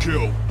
kill.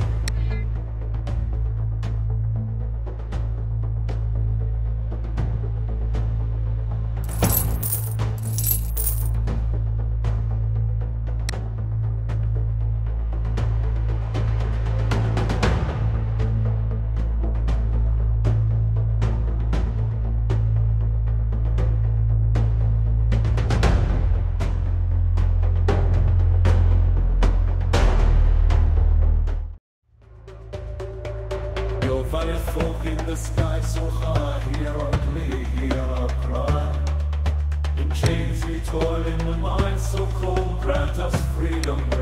up in the sky so high, here ugly, here I cry. In chains we toil in the mines so cold, grant us freedom.